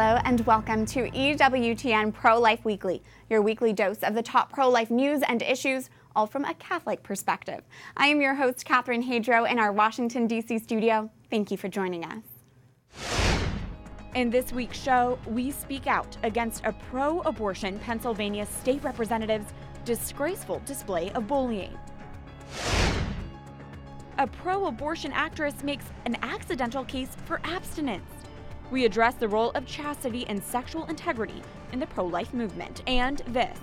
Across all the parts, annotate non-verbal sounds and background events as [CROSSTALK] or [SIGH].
Hello and welcome to EWTN Pro Life Weekly, your weekly dose of the top pro life news and issues, all from a Catholic perspective. I am your host, Catherine Hadro, in our Washington, D.C. studio. Thank you for joining us. In this week's show, we speak out against a pro abortion Pennsylvania state representative's disgraceful display of bullying. A pro abortion actress makes an accidental case for abstinence. We address the role of chastity and sexual integrity in the pro life movement. And this.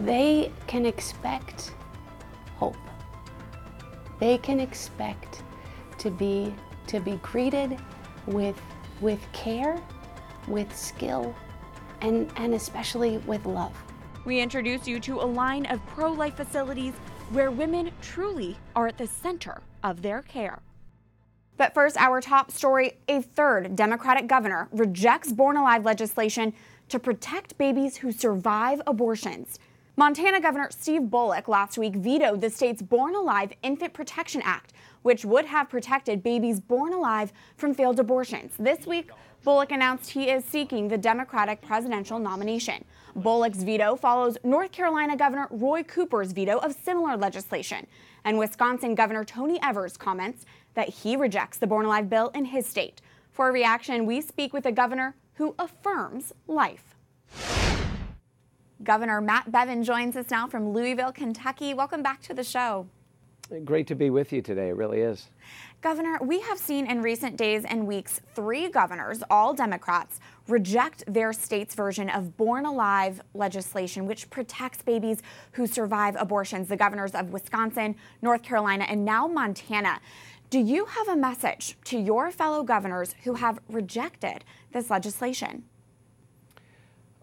They can expect hope. They can expect to be to be greeted with with care, with skill, and, and especially with love. We introduce you to a line of pro life facilities where women truly are at the center of their care. But first, our top story a third Democratic governor rejects Born Alive legislation to protect babies who survive abortions. Montana Governor Steve Bullock last week vetoed the state's Born Alive Infant Protection Act, which would have protected babies born alive from failed abortions. This week, Bullock announced he is seeking the Democratic presidential nomination. Bullock's veto follows North Carolina Governor Roy Cooper's veto of similar legislation, and Wisconsin Governor Tony Evers comments that he rejects the Born Alive bill in his state. For a reaction, we speak with a governor who affirms life. Governor Matt Bevin joins us now from Louisville, Kentucky. Welcome back to the show. Great to be with you today. It really is. Governor, we have seen in recent days and weeks three governors, all Democrats, reject their state's version of Born Alive legislation, which protects babies who survive abortions. The governors of Wisconsin, North Carolina, and now Montana. Do you have a message to your fellow governors who have rejected this legislation?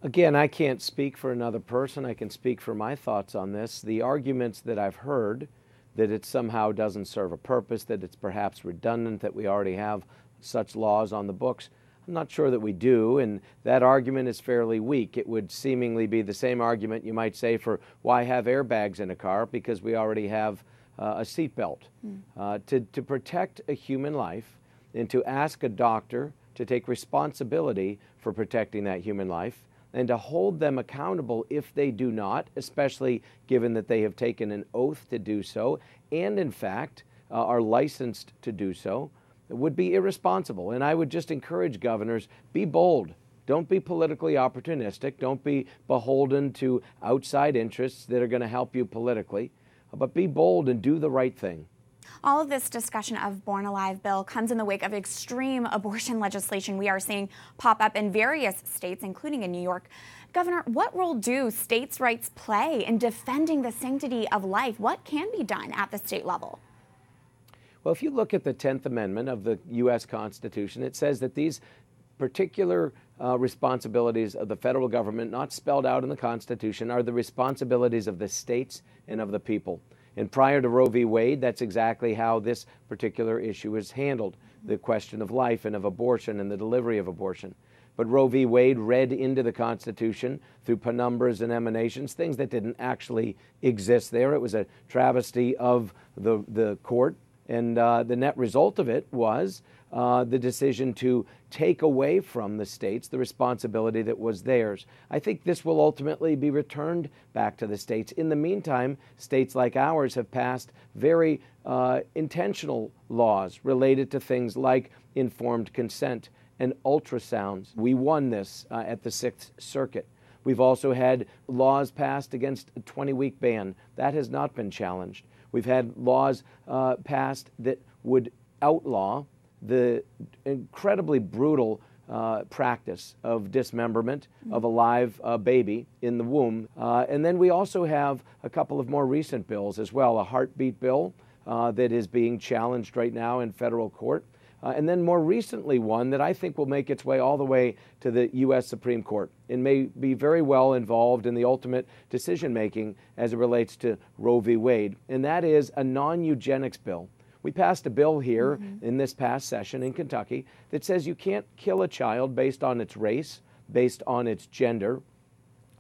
Again, I can't speak for another person. I can speak for my thoughts on this. The arguments that I've heard that it somehow doesn't serve a purpose, that it's perhaps redundant, that we already have such laws on the books. I'm not sure that we do, and that argument is fairly weak. It would seemingly be the same argument you might say for why have airbags in a car, because we already have uh, a seatbelt. Mm. Uh, to, to protect a human life and to ask a doctor to take responsibility for protecting that human life and to hold them accountable if they do not, especially given that they have taken an oath to do so and, in fact, uh, are licensed to do so, would be irresponsible. And I would just encourage governors be bold. Don't be politically opportunistic. Don't be beholden to outside interests that are going to help you politically but be bold and do the right thing. All of this discussion of Born Alive bill comes in the wake of extreme abortion [LAUGHS] legislation we are seeing pop up in various states, including in New York. Governor, what role do states' rights play in defending the sanctity of life? What can be done at the state level? Well, if you look at the 10th Amendment of the U.S. Constitution, it says that these particular uh, responsibilities of the federal government, not spelled out in the Constitution, are the responsibilities of the states and of the people. And prior to Roe v. Wade, that's exactly how this particular issue is handled the question of life and of abortion and the delivery of abortion. But Roe v. Wade read into the Constitution through penumbras and emanations, things that didn't actually exist there. It was a travesty of the, the court. And uh, the net result of it was uh, the decision to take away from the states the responsibility that was theirs. I think this will ultimately be returned back to the states. In the meantime, states like ours have passed very uh, intentional laws related to things like informed consent and ultrasounds. We won this uh, at the Sixth Circuit. We've also had laws passed against a 20 week ban. That has not been challenged. We've had laws uh, passed that would outlaw the incredibly brutal uh, practice of dismemberment of a live uh, baby in the womb. Uh, and then we also have a couple of more recent bills as well a heartbeat bill uh, that is being challenged right now in federal court. Uh, and then more recently, one that I think will make its way all the way to the U.S. Supreme Court and may be very well involved in the ultimate decision making as it relates to Roe v. Wade. And that is a non eugenics bill we passed a bill here mm-hmm. in this past session in Kentucky that says you can't kill a child based on its race, based on its gender,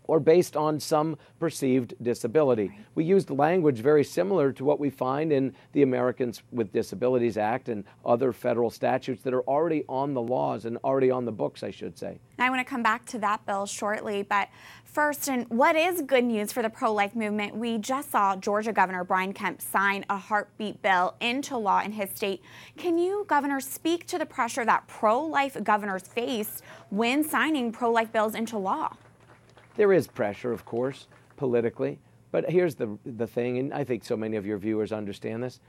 or based on some perceived disability. Right. We used language very similar to what we find in the Americans with Disabilities Act and other federal statutes that are already on the laws and already on the books, I should say. I want to come back to that bill shortly, but first, and what is good news for the pro life movement? We just saw Georgia Governor Brian Kemp sign a heartbeat bill into law in his state. Can you, Governor, speak to the pressure that pro life governors face when signing pro life bills into law? There is pressure, of course, politically. But here's the, the thing, and I think so many of your viewers understand this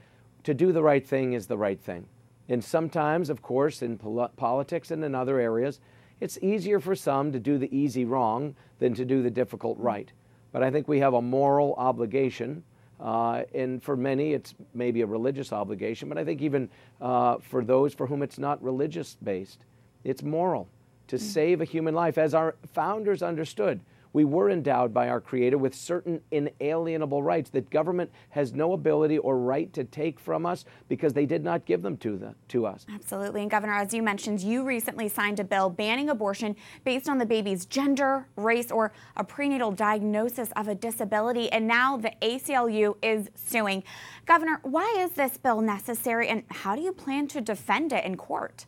to do the right thing is the right thing. And sometimes, of course, in pol- politics and in other areas, it's easier for some to do the easy wrong than to do the difficult right. But I think we have a moral obligation, uh, and for many, it's maybe a religious obligation, but I think even uh, for those for whom it's not religious based, it's moral to mm. save a human life, as our founders understood we were endowed by our Creator with certain inalienable rights that government has no ability or right to take from us because they did not give them to, the, to us. Absolutely. And, Governor, as you mentioned, you recently signed a bill banning abortion based on the baby's gender, race, or a prenatal diagnosis of a disability. And now the ACLU is suing. Governor, why is this bill necessary and how do you plan to defend it in court?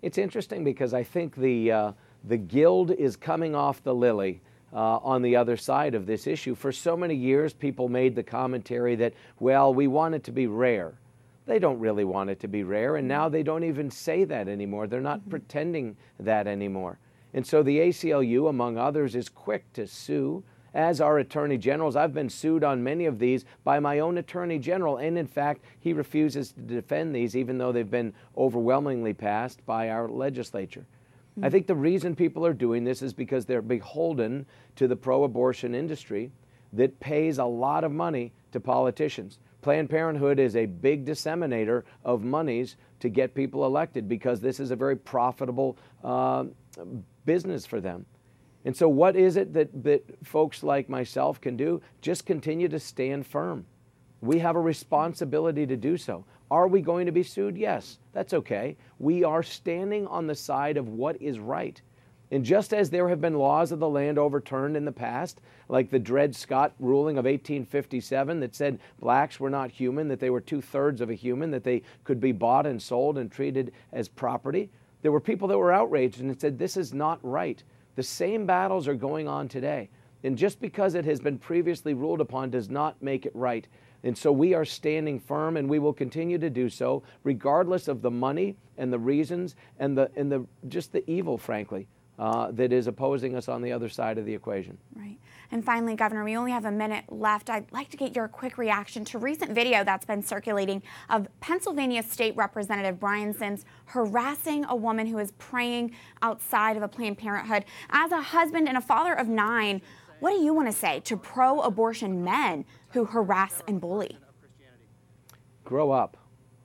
It's interesting because I think the uh, the guild is coming off the lily uh, on the other side of this issue. For so many years, people made the commentary that, well, we want it to be rare. They don't really want it to be rare, and now they don't even say that anymore. They're not mm-hmm. pretending that anymore. And so the ACLU, among others, is quick to sue, as are attorney generals. I've been sued on many of these by my own attorney general, and in fact, he refuses to defend these, even though they've been overwhelmingly passed by our legislature. Mm-hmm. I think the reason people are doing this is because they're beholden to the pro abortion industry that pays a lot of money to politicians. Planned Parenthood is a big disseminator of monies to get people elected because this is a very profitable uh, business for them. And so, what is it that, that folks like myself can do? Just continue to stand firm. We have a responsibility to do so. Are we going to be sued? Yes, that's okay. We are standing on the side of what is right. And just as there have been laws of the land overturned in the past, like the Dred Scott ruling of 1857 that said blacks were not human, that they were two thirds of a human, that they could be bought and sold and treated as property, there were people that were outraged and said, This is not right. The same battles are going on today. And just because it has been previously ruled upon does not make it right. And so we are standing firm and we will continue to do so, regardless of the money and the reasons and the, and the, just the evil, frankly, uh, that is opposing us on the other side of the equation. Right. And finally, Governor, we only have a minute left. I'd like to get your quick reaction to recent video that's been circulating of Pennsylvania State Representative Brian Sims harassing a woman who is praying outside of a Planned Parenthood. As a husband and a father of nine, what do you want to say to pro abortion men who harass and bully? Grow up.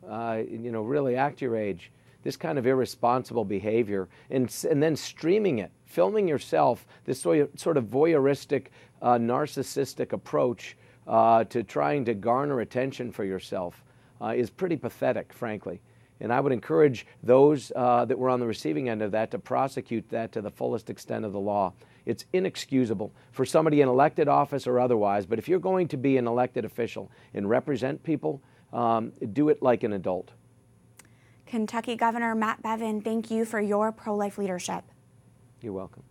Uh, you know, really act your age. This kind of irresponsible behavior, and, and then streaming it, filming yourself, this sort of voyeuristic, uh, narcissistic approach uh, to trying to garner attention for yourself uh, is pretty pathetic, frankly. And I would encourage those uh, that were on the receiving end of that to prosecute that to the fullest extent of the law. It's inexcusable for somebody in elected office or otherwise, but if you're going to be an elected official and represent people, um, do it like an adult. Kentucky Governor Matt Bevin, thank you for your pro life leadership. You're welcome.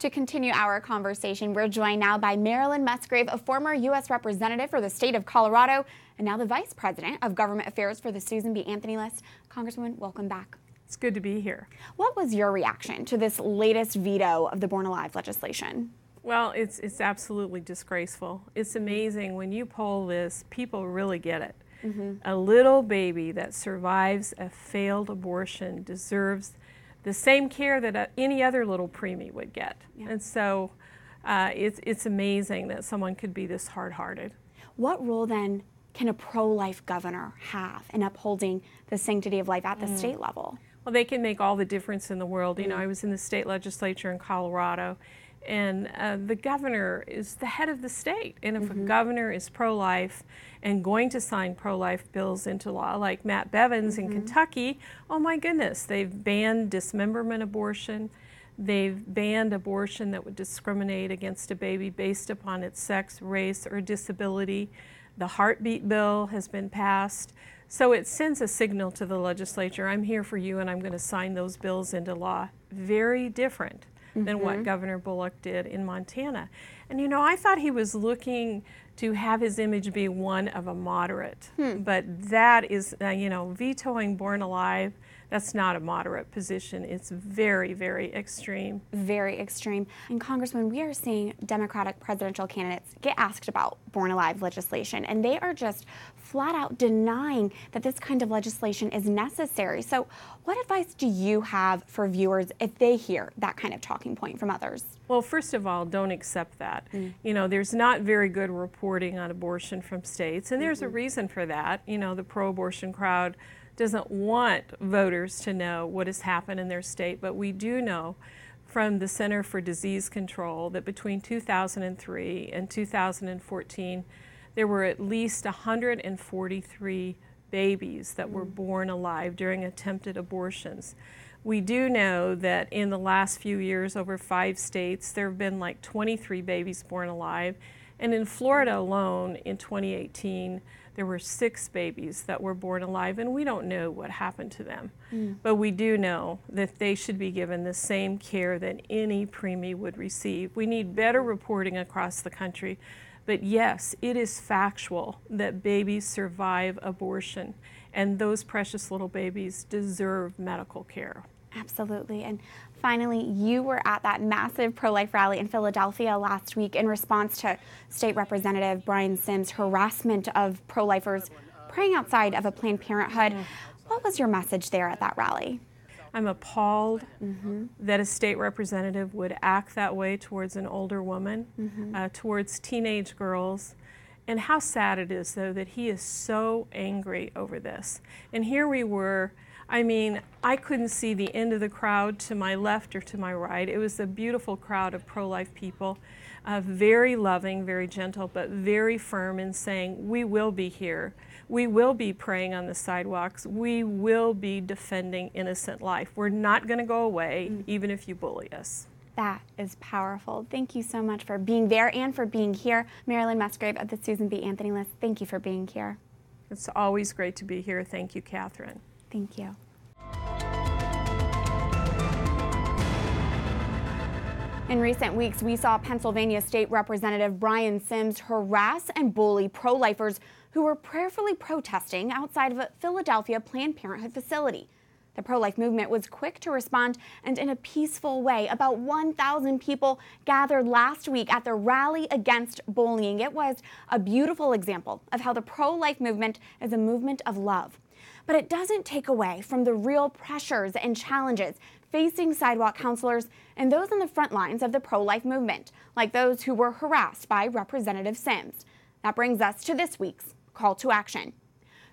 To continue our conversation, we're joined now by Marilyn Musgrave, a former U.S. Representative for the state of Colorado and now the Vice President of Government Affairs for the Susan B. Anthony List. Congresswoman, welcome back. It's good to be here. What was your reaction to this latest veto of the Born Alive legislation? Well, it's, it's absolutely disgraceful. It's amazing when you poll this, people really get it. Mm-hmm. A little baby that survives a failed abortion deserves the same care that a, any other little preemie would get. Yeah. And so uh, it's, it's amazing that someone could be this hard hearted. What role then can a pro life governor have in upholding the sanctity of life at the mm. state level? Well, they can make all the difference in the world. You know, I was in the state legislature in Colorado, and uh, the governor is the head of the state. And if mm-hmm. a governor is pro life and going to sign pro life bills into law, like Matt Bevins mm-hmm. in Kentucky, oh my goodness, they've banned dismemberment abortion. They've banned abortion that would discriminate against a baby based upon its sex, race, or disability. The heartbeat bill has been passed. So it sends a signal to the legislature I'm here for you and I'm going to sign those bills into law. Very different mm-hmm. than what mm-hmm. Governor Bullock did in Montana. And you know, I thought he was looking to have his image be one of a moderate, hmm. but that is, uh, you know, vetoing Born Alive that's not a moderate position. It's very, very extreme. Very extreme. And Congressman, we are seeing Democratic presidential candidates get asked about Born Alive legislation, and they are just flat out denying that this kind of legislation is necessary. So, what advice do you have for viewers if they hear that kind of talking point from others? Well, first of all, don't accept that. Mm. You know, there's not very good reporting on abortion from states, and there's mm-hmm. a reason for that. You know, the pro abortion crowd doesn't want voters to know what has happened in their state, but we do know from the Center for Disease Control that between 2003 and 2014, there were at least 143 babies that were mm. born alive during attempted abortions. We do know that in the last few years, over five states, there have been like 23 babies born alive. And in Florida alone, in 2018, there were six babies that were born alive, and we don't know what happened to them. Mm. But we do know that they should be given the same care that any preemie would receive. We need better reporting across the country. But yes, it is factual that babies survive abortion, and those precious little babies deserve medical care. Absolutely. And finally, you were at that massive pro life rally in Philadelphia last week in response to State Representative Brian Sims' harassment of pro lifers praying outside of a Planned Parenthood. What was your message there at that rally? I'm appalled mm-hmm. that a state representative would act that way towards an older woman, mm-hmm. uh, towards teenage girls. And how sad it is, though, that he is so angry over this. And here we were I mean, I couldn't see the end of the crowd to my left or to my right. It was a beautiful crowd of pro life people, uh, very loving, very gentle, but very firm in saying, We will be here. We will be praying on the sidewalks. We will be defending innocent life. We're not going to go away, mm. even if you bully us. That is powerful. Thank you so much for being there and for being here. Marilyn Musgrave of the Susan B. Anthony List, thank you for being here. It's always great to be here. Thank you, Catherine. Thank you. In recent weeks, we saw Pennsylvania State Representative Brian Sims harass and bully pro lifers who were prayerfully protesting outside of a Philadelphia Planned Parenthood facility. The pro life movement was quick to respond and in a peaceful way. About 1,000 people gathered last week at the rally against bullying. It was a beautiful example of how the pro life movement is a movement of love. But it doesn't take away from the real pressures and challenges facing sidewalk counselors and those on the front lines of the pro life movement, like those who were harassed by Representative Sims. That brings us to this week's call to action.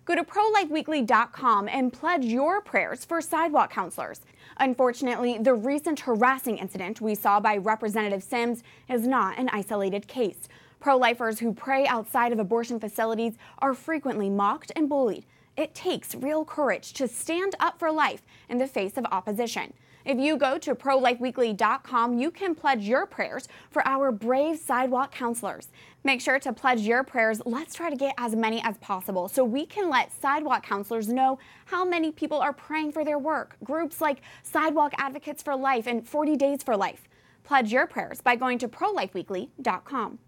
Go to prolifeweekly.com and pledge your prayers for sidewalk counselors. Unfortunately, the recent harassing incident we saw by Representative Sims is not an isolated case. Pro lifers who pray outside of abortion facilities are frequently mocked and bullied. It takes real courage to stand up for life in the face of opposition. If you go to prolifeweekly.com, you can pledge your prayers for our brave sidewalk counselors. Make sure to pledge your prayers. Let's try to get as many as possible so we can let sidewalk counselors know how many people are praying for their work. Groups like Sidewalk Advocates for Life and 40 Days for Life. Pledge your prayers by going to prolifeweekly.com.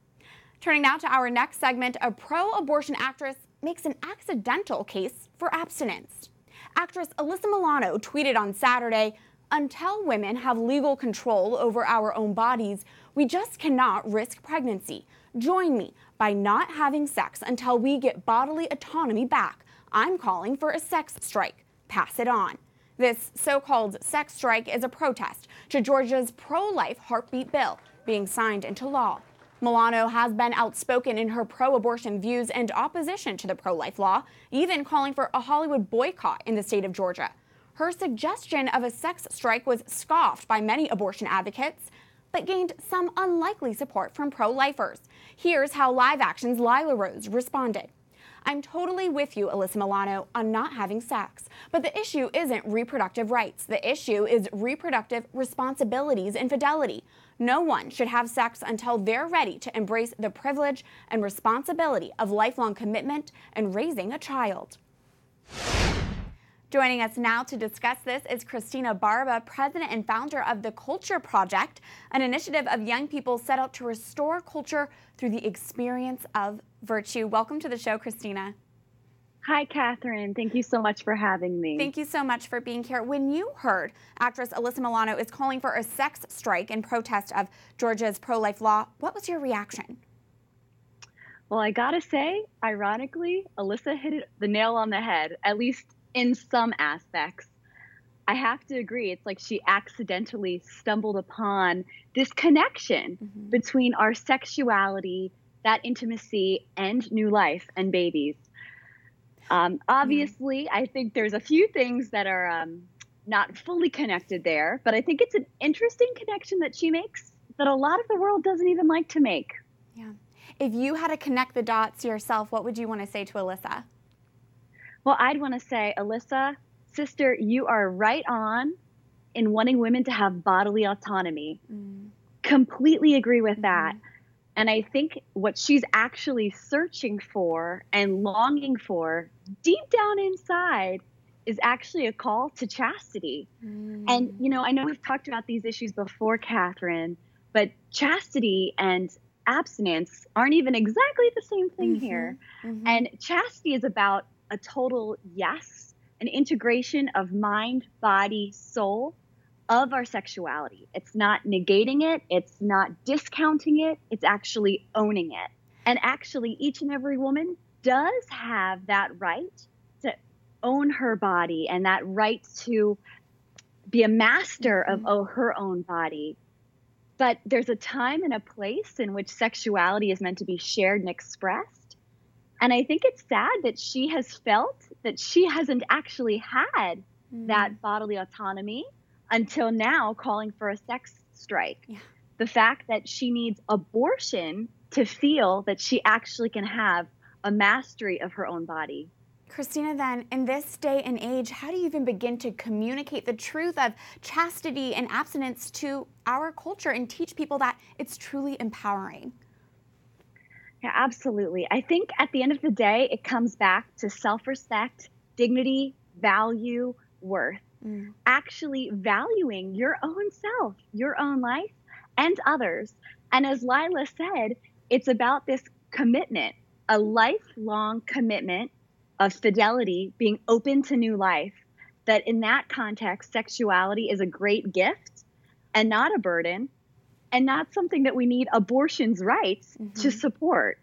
Turning now to our next segment, a pro abortion actress makes an accidental case for abstinence. Actress Alyssa Milano tweeted on Saturday Until women have legal control over our own bodies, we just cannot risk pregnancy. Join me by not having sex until we get bodily autonomy back. I'm calling for a sex strike. Pass it on. This so called sex strike is a protest to Georgia's pro life heartbeat bill being signed into law. Milano has been outspoken in her pro abortion views and opposition to the pro life law, even calling for a Hollywood boycott in the state of Georgia. Her suggestion of a sex strike was scoffed by many abortion advocates, but gained some unlikely support from pro lifers. Here's how Live Action's Lila Rose responded. I'm totally with you, Alyssa Milano, on not having sex. But the issue isn't reproductive rights. The issue is reproductive responsibilities and fidelity. No one should have sex until they're ready to embrace the privilege and responsibility of lifelong commitment and raising a child. Joining us now to discuss this is Cristina Barba, president and founder of the Culture Project, an initiative of young people set out to restore culture through the experience of virtue. Welcome to the show, Cristina. Hi, Catherine. Thank you so much for having me. Thank you so much for being here. When you heard actress Alyssa Milano is calling for a sex strike in protest of Georgia's pro life law, what was your reaction? Well, I gotta say, ironically, Alyssa hit it, the nail on the head, at least in some aspects. I have to agree. It's like she accidentally stumbled upon this connection mm-hmm. between our sexuality, that intimacy, and new life and babies. Um, obviously, mm-hmm. I think there's a few things that are um, not fully connected there, but I think it's an interesting connection that she makes that a lot of the world doesn't even like to make. Yeah. If you had to connect the dots yourself, what would you want to say to Alyssa? Well, I'd want to say, Alyssa, sister, you are right on in wanting women to have bodily autonomy. Mm. Completely agree with mm-hmm. that. And I think what she's actually searching for and longing for deep down inside is actually a call to chastity. Mm. And, you know, I know we've talked about these issues before, Catherine, but chastity and abstinence aren't even exactly the same thing mm-hmm. here. Mm-hmm. And chastity is about a total yes, an integration of mind, body, soul of our sexuality. It's not negating it, it's not discounting it, it's actually owning it. And actually, each and every woman does have that right to own her body and that right to be a master of mm-hmm. oh, her own body. But there's a time and a place in which sexuality is meant to be shared and expressed. And I think it's sad that she has felt that she hasn't actually had mm. that bodily autonomy until now, calling for a sex strike. Yeah. The fact that she needs abortion to feel that she actually can have a mastery of her own body. Cristina, then, in this day and age, how do you even begin to communicate the truth of chastity and abstinence to our culture and teach people that it's truly empowering? Yeah, absolutely. I think at the end of the day, it comes back to self respect, dignity, value, worth. Mm. Actually valuing your own self, your own life, and others. And as Lila said, it's about this commitment, a lifelong commitment of fidelity, being open to new life. That in that context, sexuality is a great gift and not a burden and not something that we need abortion's rights mm-hmm. to support.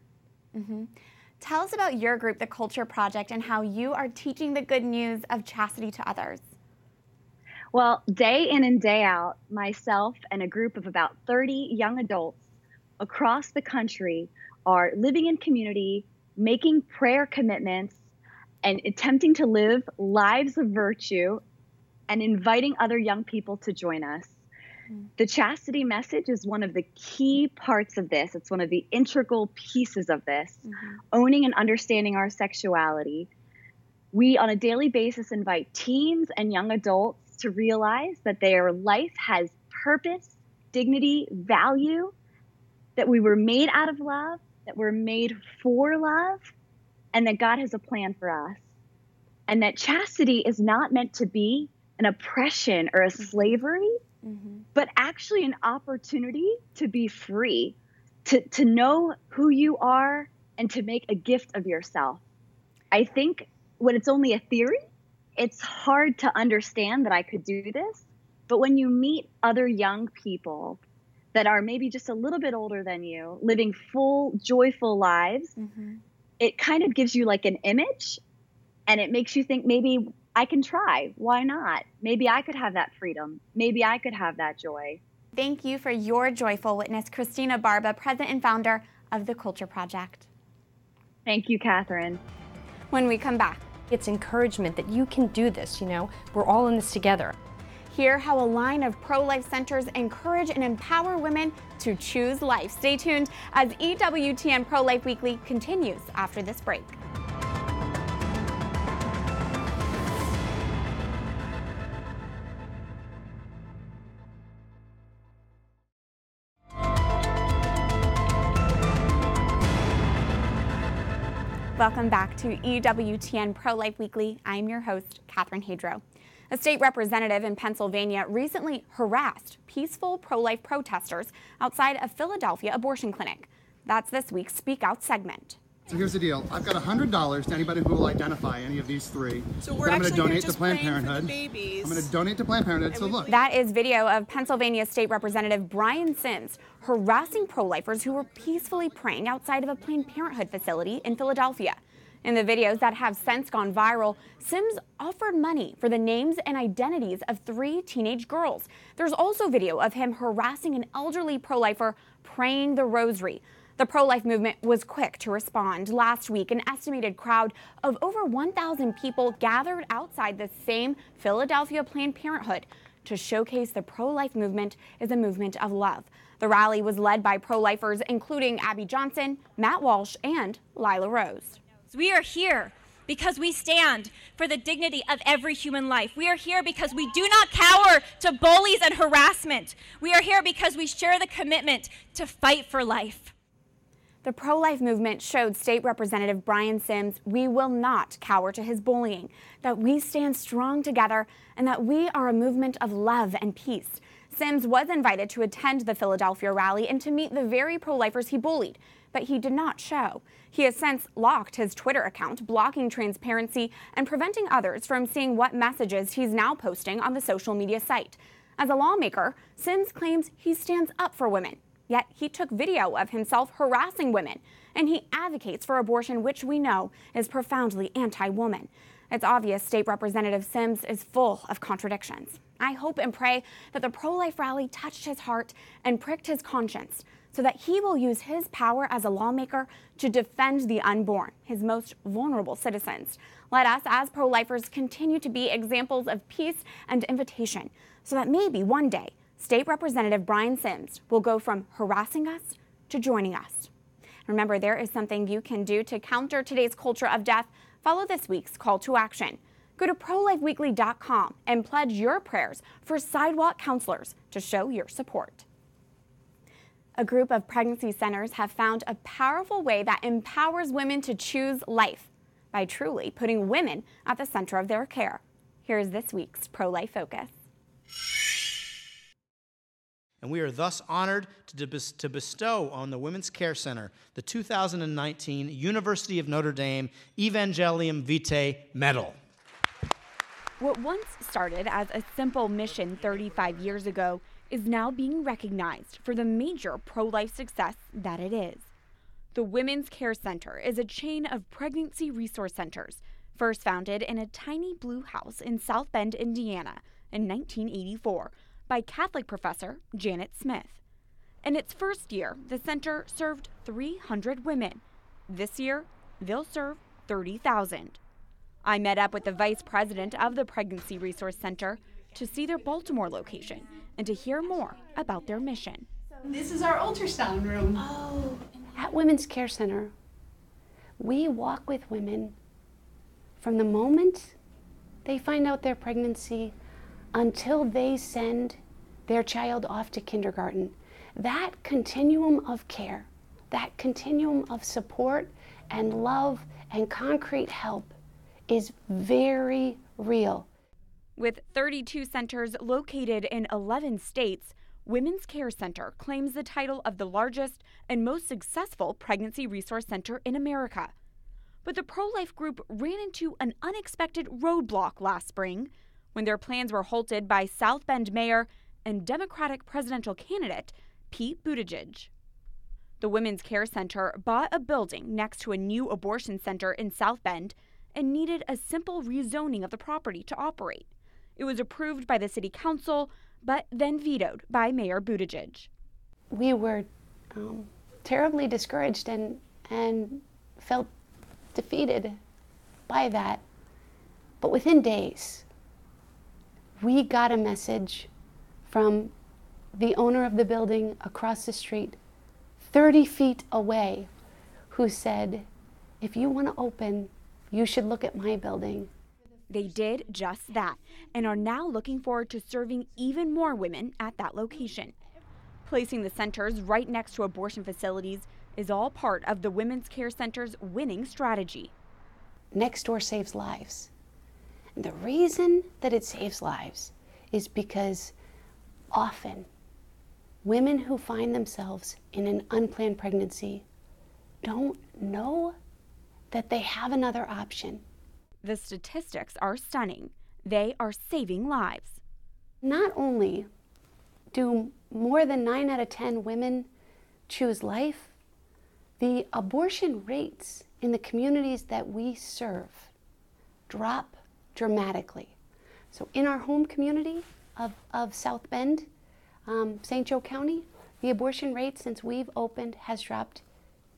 Mm-hmm. Tell us about your group, the Culture Project, and how you are teaching the good news of chastity to others. Well, day in and day out, myself and a group of about 30 young adults across the country are living in community, making prayer commitments, and attempting to live lives of virtue and inviting other young people to join us. The chastity message is one of the key parts of this. It's one of the integral pieces of this. Mm-hmm. Owning and understanding our sexuality. We, on a daily basis, invite teens and young adults to realize that their life has purpose, dignity, value, that we were made out of love, that we're made for love, and that God has a plan for us. And that chastity is not meant to be an oppression or a mm-hmm. slavery mm-hmm. but actually an opportunity to be free, to, to know who you are, and to make a gift of yourself. I think when it's only a theory, it's hard to understand that I could do this. But when you meet other young people that are maybe just a little bit older than you, living full, joyful lives, mm-hmm. it kind of gives you like an image and it makes you think maybe I can try. Why not? Maybe I could have that freedom. Maybe I could have that joy. Thank you for your joyful witness, Cristina Barba, president and founder of the Culture Project. Thank you, Catherine. When we come back, it's encouragement that you can do this, you know, we're all in this together. Hear how a line of pro life centers encourage and empower women to choose life. Stay tuned as EWTN Pro Life Weekly continues after this break. Welcome back to EWTN Pro Life Weekly. I'm your host, Catherine Hadro. A state representative in Pennsylvania recently harassed peaceful pro life protesters outside a Philadelphia abortion clinic. That's this week's Speak Out segment. So here's the deal. I've got $100 to anybody who will identify any of these three. So we're I'm going to donate to just Planned praying Parenthood. babies. I'm going to donate to Planned Parenthood. So look, That is video of Pennsylvania State Representative Brian Sims harassing pro lifers who were peacefully praying outside of a Planned Parenthood facility in Philadelphia. In the videos that have since gone viral, Sims offered money for the names and identities of three teenage girls. There's also video of him harassing an elderly pro lifer praying the rosary. The pro life movement was quick to respond. Last week, an estimated crowd of over 1,000 people gathered outside the same Philadelphia Planned Parenthood to showcase the pro life movement is a movement of love. The rally was led by pro lifers including Abby Johnson, Matt Walsh, and Lila Rose. We are here because we stand for the dignity of every human life. We are here because we do not cower to bullies and harassment. We are here because we share the commitment to fight for life. The pro life movement showed State Representative Brian Sims we will not cower to his bullying, that we stand strong together, and that we are a movement of love and peace. Sims was invited to attend the Philadelphia rally and to meet the very pro lifers he bullied, but he did not show. He has since locked his Twitter account, blocking transparency and preventing others from seeing what messages he's now posting on the social media site. As a lawmaker, Sims claims he stands up for women. Yet he took video of himself harassing women, and he advocates for abortion, which we know is profoundly anti woman. It's obvious State Representative Sims is full of contradictions. I hope and pray that the pro life rally touched his heart and pricked his conscience so that he will use his power as a lawmaker to defend the unborn, his most vulnerable citizens. Let us, as pro lifers, continue to be examples of peace and invitation so that maybe one day State Representative Brian Sims will go from harassing us to joining us. Remember, there is something you can do to counter today's culture of death. Follow this week's call to action. Go to prolifeweekly.com and pledge your prayers for sidewalk counselors to show your support. A group of pregnancy centers have found a powerful way that empowers women to choose life by truly putting women at the center of their care. Here's this week's Pro Life Focus. And we are thus honored to, to bestow on the Women's Care Center the 2019 University of Notre Dame Evangelium Vitae Medal. What once started as a simple mission 35 years ago is now being recognized for the major pro life success that it is. The Women's Care Center is a chain of pregnancy resource centers, first founded in a tiny blue house in South Bend, Indiana in 1984 by Catholic professor Janet Smith. In its first year, the center served 300 women. This year, they'll serve 30,000. I met up with the vice president of the Pregnancy Resource Center to see their Baltimore location and to hear more about their mission. This is our ultrasound room. Oh. At Women's Care Center, we walk with women from the moment they find out their pregnancy until they send their child off to kindergarten. That continuum of care, that continuum of support and love and concrete help is very real. With 32 centers located in 11 states, Women's Care Center claims the title of the largest and most successful pregnancy resource center in America. But the pro life group ran into an unexpected roadblock last spring when their plans were halted by South Bend Mayor and Democratic presidential candidate Pete Buttigieg. The Women's Care Center bought a building next to a new abortion center in South Bend and needed a simple rezoning of the property to operate. It was approved by the city council, but then vetoed by Mayor Buttigieg. We were um, terribly discouraged and, and felt defeated by that. But within days, we got a message from the owner of the building across the street, 30 feet away, who said, If you want to open, you should look at my building. They did just that and are now looking forward to serving even more women at that location. Placing the centers right next to abortion facilities is all part of the Women's Care Center's winning strategy. Next door saves lives. And the reason that it saves lives is because often women who find themselves in an unplanned pregnancy don't know that they have another option. The statistics are stunning. They are saving lives. Not only do more than 9 out of 10 women choose life, the abortion rates in the communities that we serve drop dramatically. So, in our home community of, of South Bend, um, St. Joe County, the abortion rate since we've opened has dropped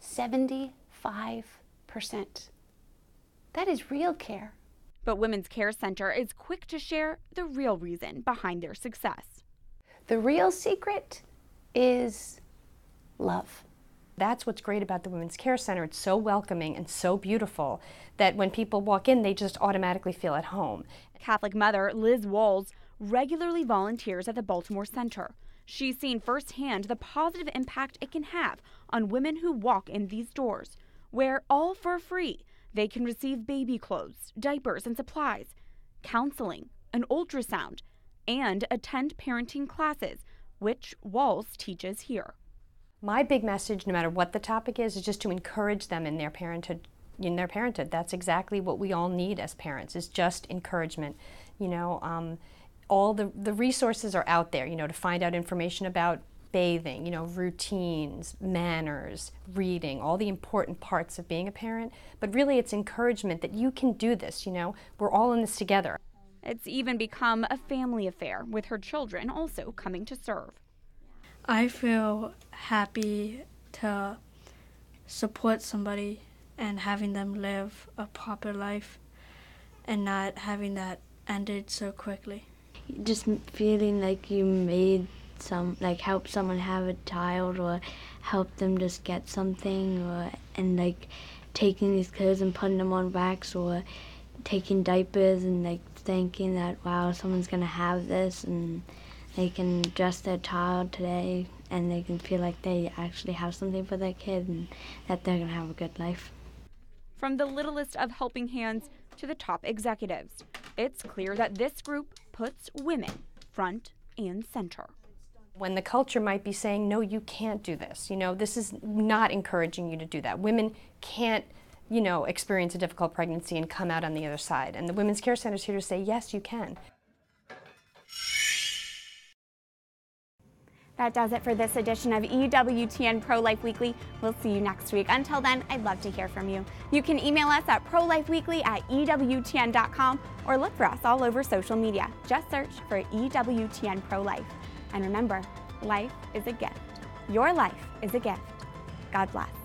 75%. That is real care. But Women's Care Center is quick to share the real reason behind their success. The real secret is love. That's what's great about the Women's Care Center. It's so welcoming and so beautiful that when people walk in, they just automatically feel at home. Catholic mother Liz Walls regularly volunteers at the Baltimore Center. She's seen firsthand the positive impact it can have on women who walk in these doors, where all for free they can receive baby clothes, diapers, and supplies, counseling, an ultrasound, and attend parenting classes, which Walls teaches here. My big message, no matter what the topic is, is just to encourage them in their parenthood. In their parenthood, that's exactly what we all need as parents. Is just encouragement. You know, um, all the the resources are out there. You know, to find out information about bathing, you know, routines, manners, reading, all the important parts of being a parent. But really, it's encouragement that you can do this, you know, we're all in this together. It's even become a family affair, with her children also coming to serve. I feel happy to support somebody and having them live a proper life and not having that ended so quickly. Just feeling like you made some like help someone have a child or help them just get something or and like taking these clothes and putting them on wax or taking diapers and like thinking that wow someone's gonna have this and they can dress their child today and they can feel like they actually have something for their kid and that they're gonna have a good life. From the littlest of helping hands to the top executives, it's clear that this group puts women front and center when the culture might be saying, no, you can't do this. You know, this is not encouraging you to do that. Women can't, you know, experience a difficult pregnancy and come out on the other side. And the Women's Care Center is here to say, yes, you can. That does it for this edition of EWTN Pro Life Weekly. We'll see you next week. Until then, I'd love to hear from you. You can email us at prolifeweekly at EWTN.com or look for us all over social media. Just search for EWTN Pro Life. And remember, life is a gift. Your life is a gift. God bless.